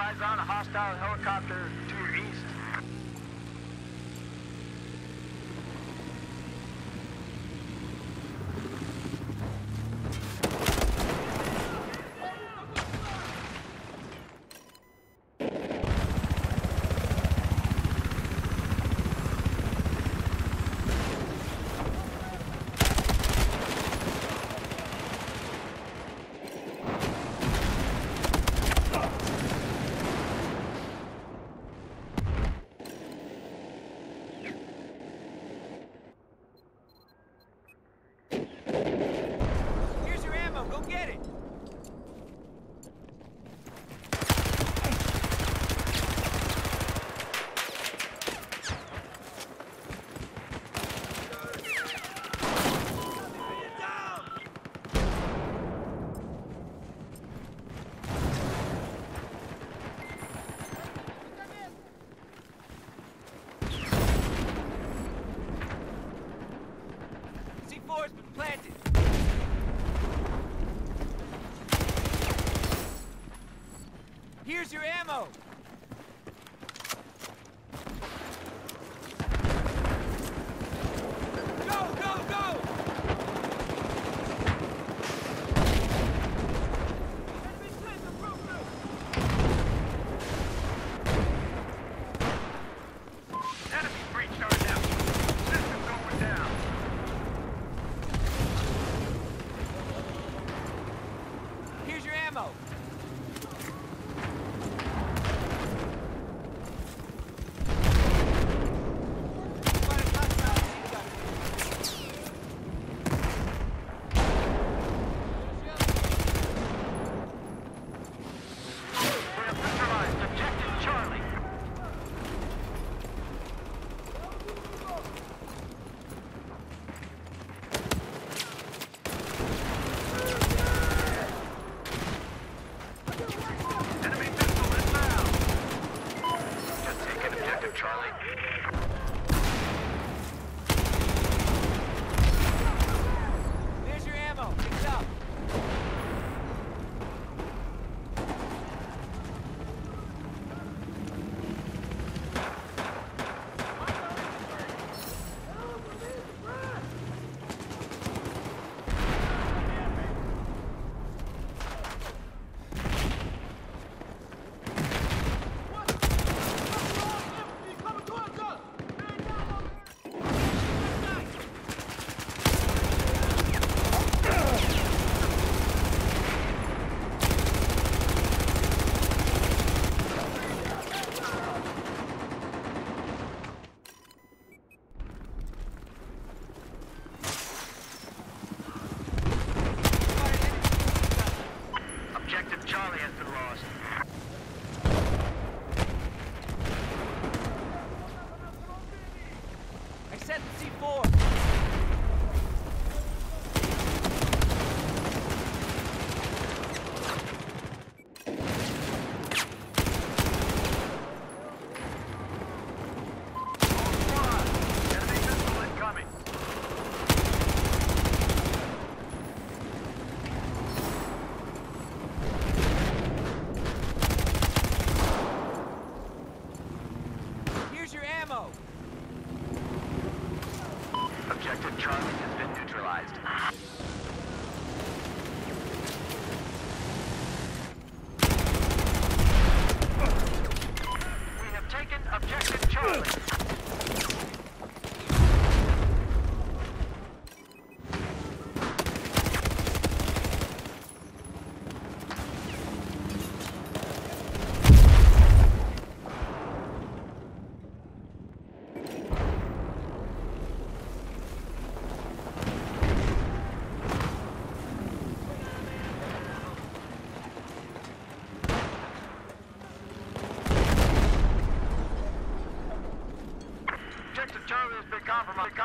eyes on a hostile helicopter to your east. Here's your ammo. Go get it. C4 has been planted. Here's your ammo. Go,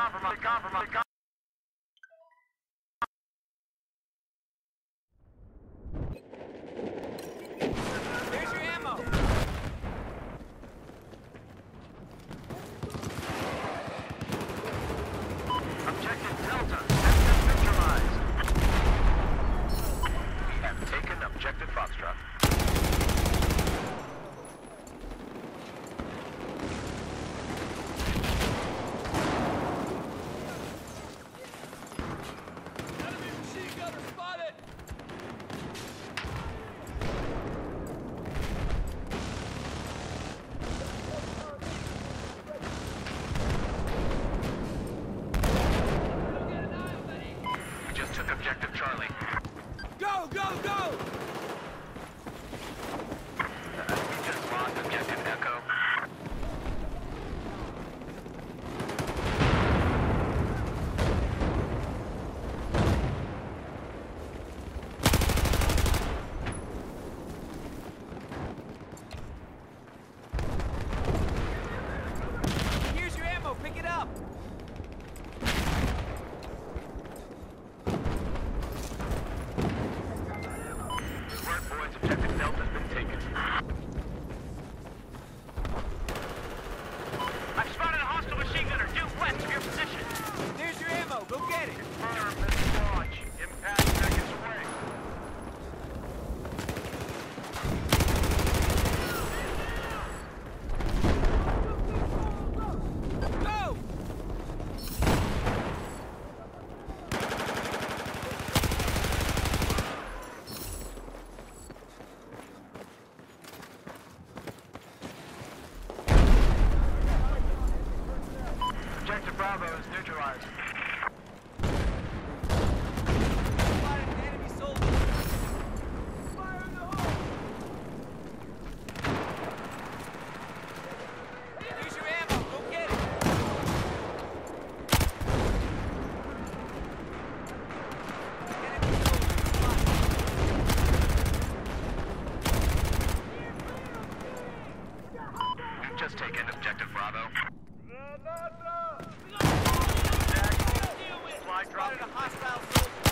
compromised. Compromised. Compromised. Just take in objective Bravo. Fly drop dropping. Hostile soldier.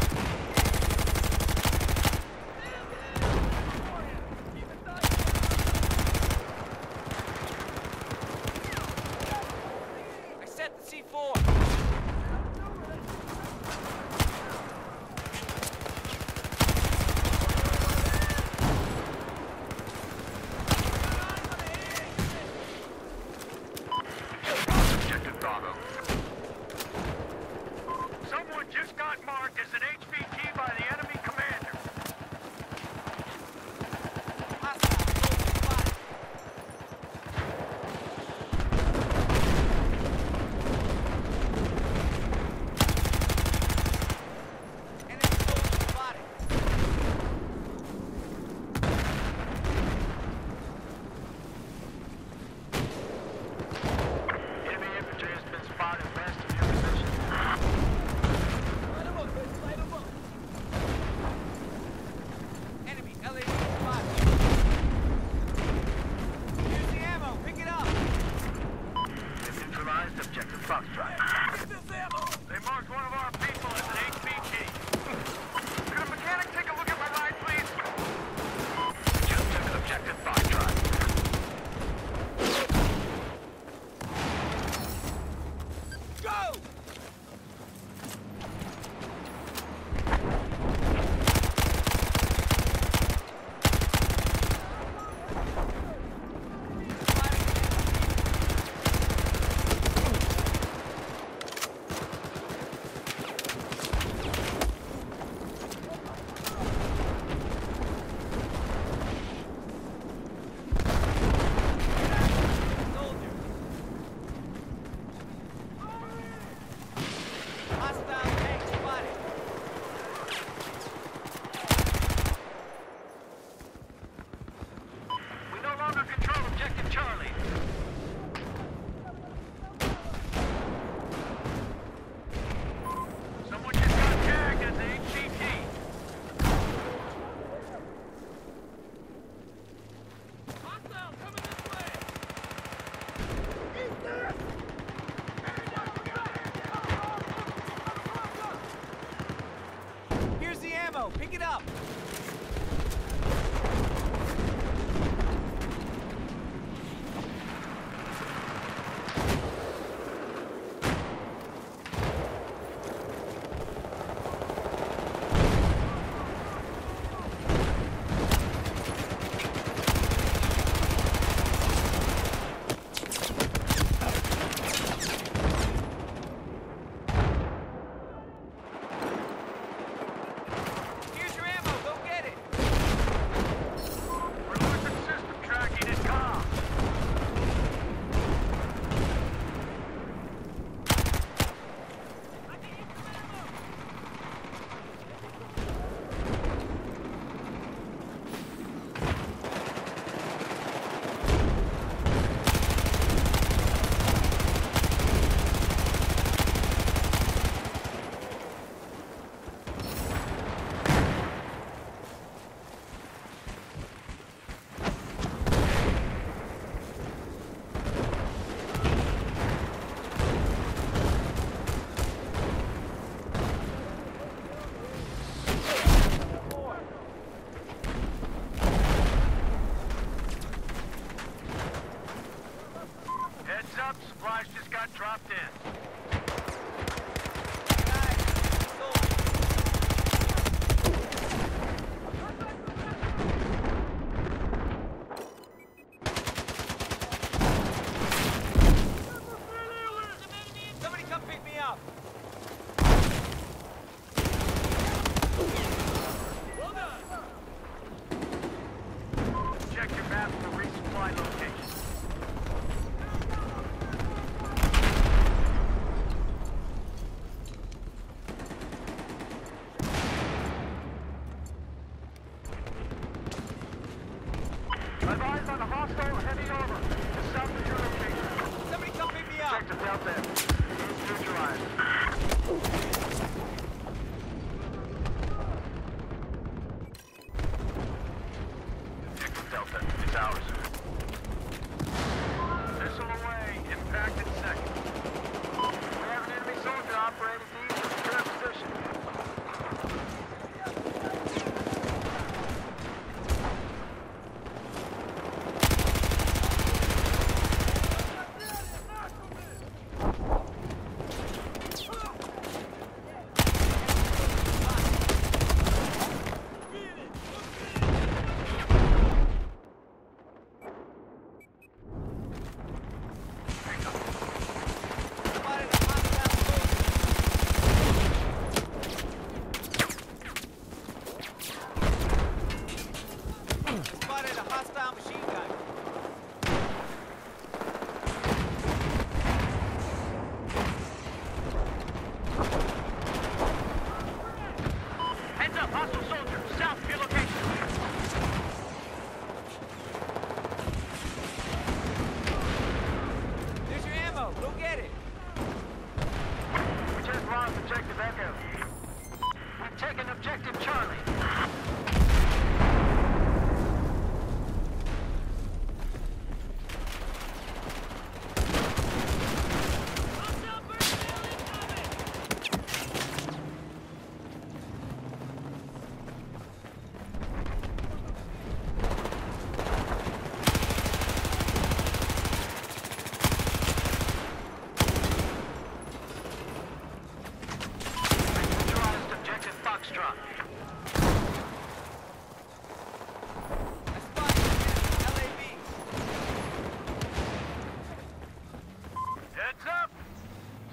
for?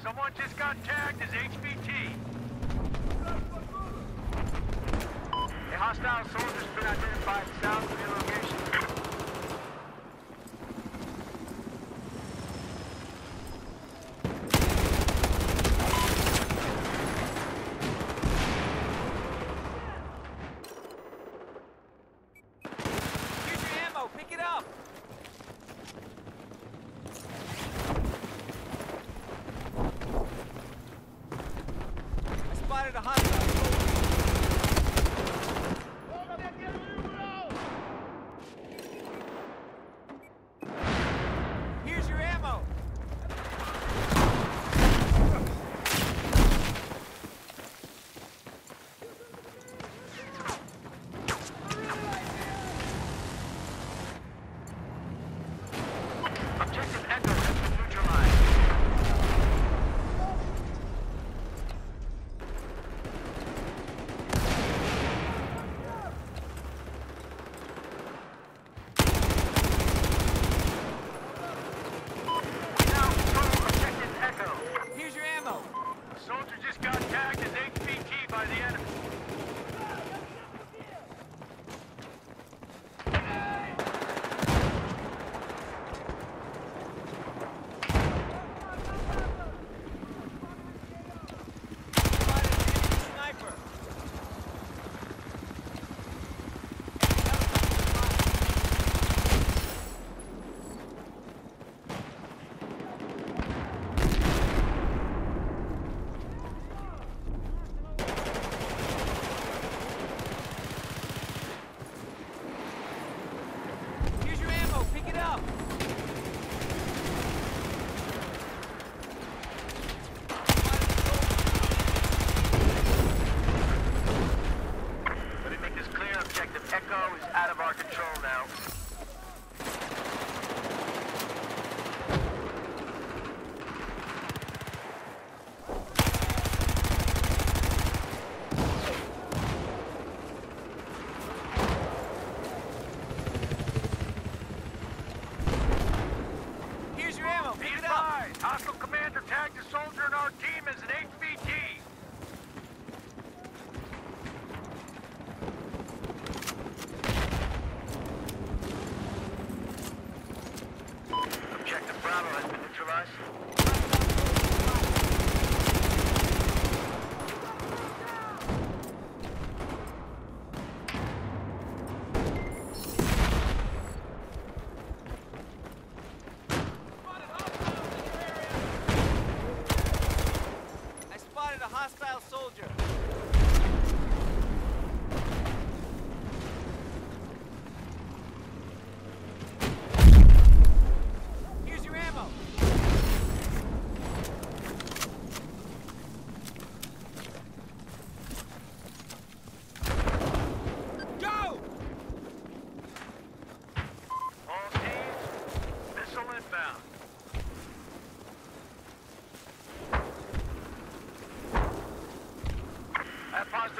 Someone just got tagged as HVT. A hostile soldier's been identified south of the location.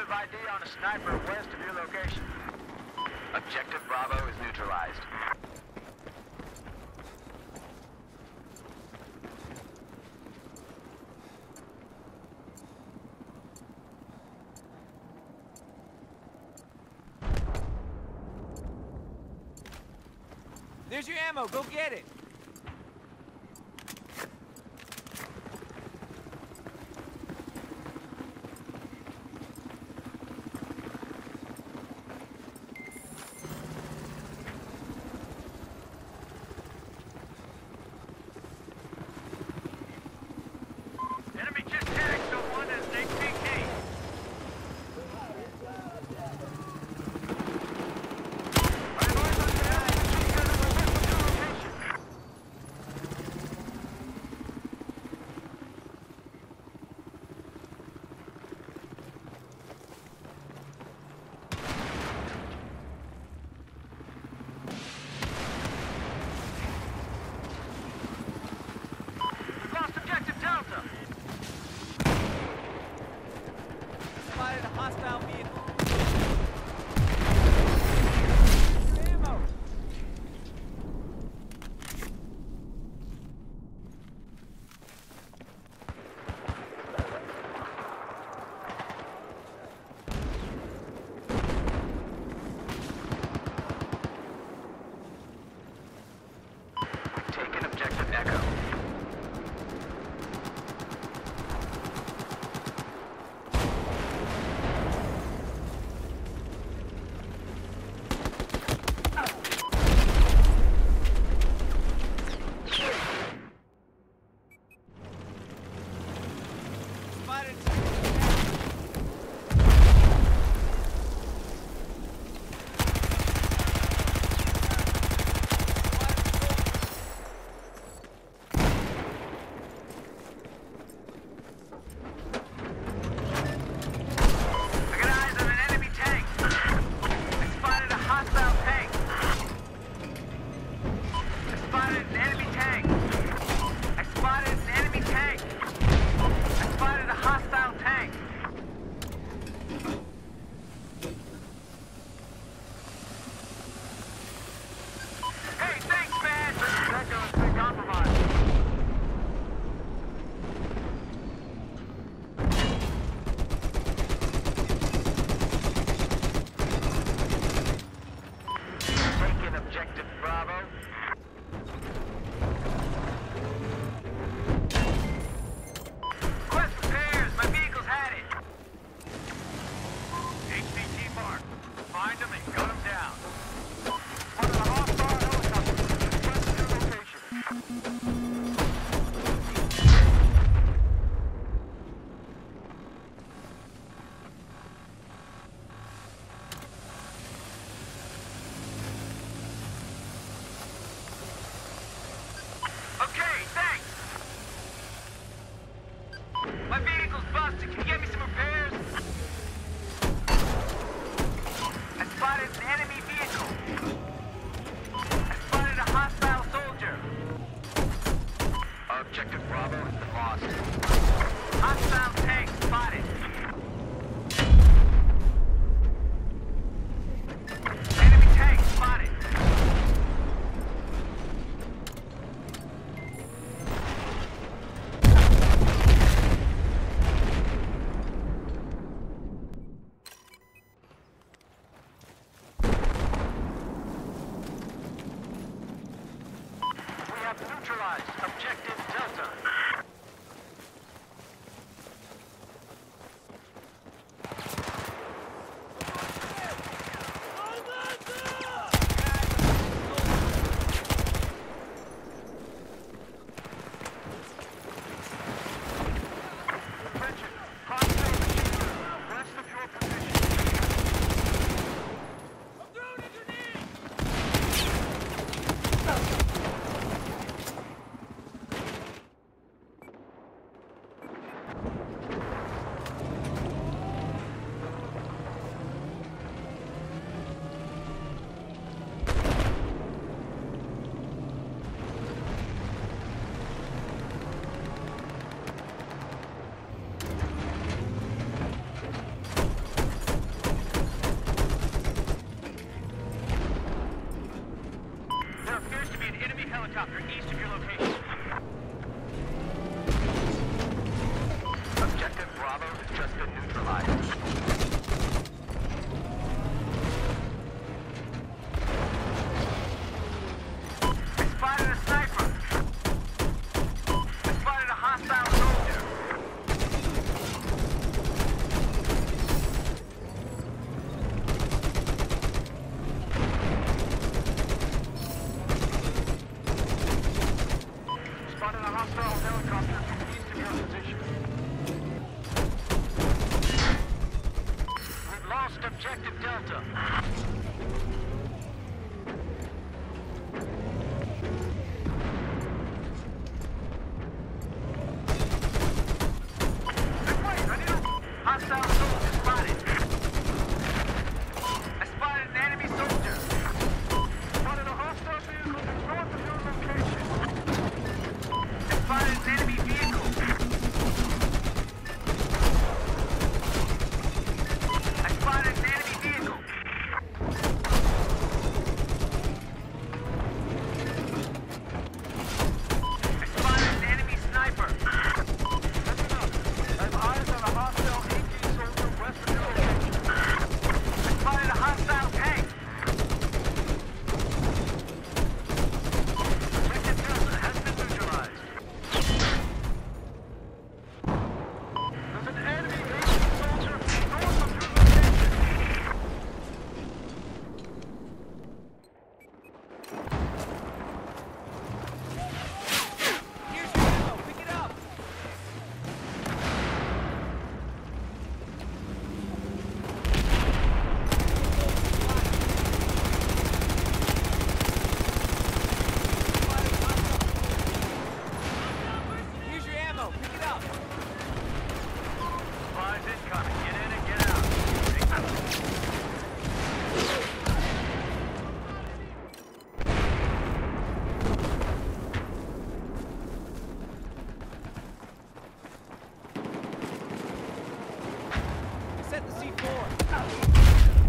ID on a sniper west of your location. Objective Bravo is neutralized. There's your ammo. Go Five, man. Objective. Helicopter east of your location. Objective Bravo has just been neutralized. I spotted a sniper. I spotted a hostile soldier. Spotted a hostile helicopter east of your position. We've lost objective Delta. Set the C4.